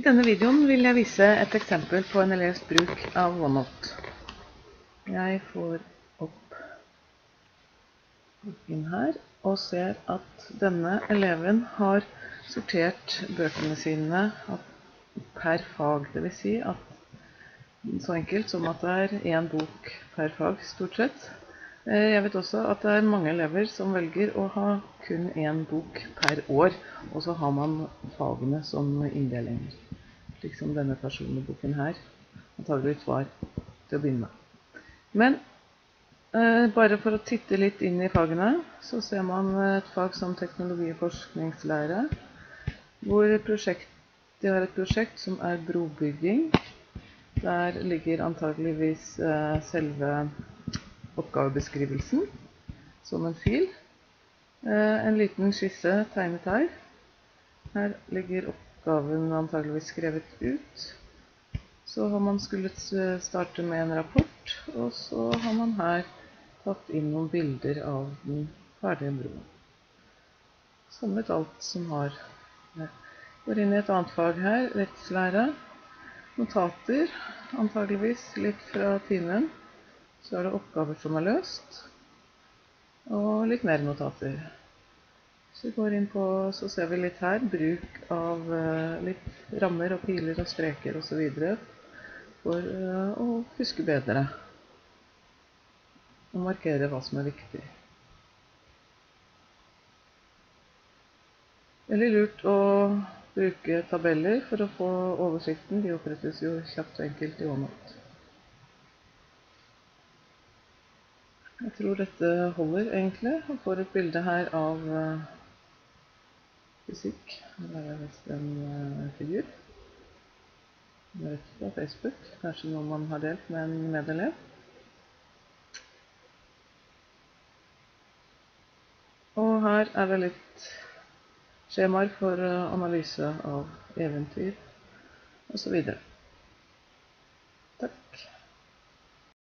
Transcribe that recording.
I denne videoen vil jeg vise et eksempel på en elevs bruk av OneNote. Jeg får opp inn her og ser at denne eleven har sortert bøkene sine per fag. Det vil si at så enkelt som at det er en bok per fag stort sett. Jeg vet også at det er mange elever som velger å ha kun en bok per år, og så har man fagene som inndelinger. Slik som denne personboken her Antagelig var til å begynne med. Men eh, bare for å titte litt inn i fagene, så ser man et fag som teknologi- og forskningslære, hvor prosjekt, de har et prosjekt som er brobygging. Der ligger antageligvis eh, selve oppgavebeskrivelsen som en fil. Eh, en liten skisse tegnet her. Her ligger oppgaven antageligvis skrevet ut. Så har man skullet starte med en rapport, og så har man her tatt inn noen bilder av den ferdige broen. Samlet alt som har Går inn i et annet fag her, rettslære. Notater, antageligvis litt fra timen. Så er det oppgaver som er løst, og litt mer notater. Så vi går inn på, så ser vi litt her, bruk av uh, litt rammer og piler og streker og så videre for uh, å huske bedre. Og markere hva som er viktig. Veldig lurt å bruke tabeller for å få oversikten. De opprettes jo kjapt og enkelt i OneNote. Jeg tror dette holder egentlig. Jeg får et bilde her av uh, fysikk. Her er visst en uh, figur. Rett fra Facebook. Kanskje noe man har delt med en medelev. Og her er det litt skjemaer for uh, analyse av eventyr osv. Takk.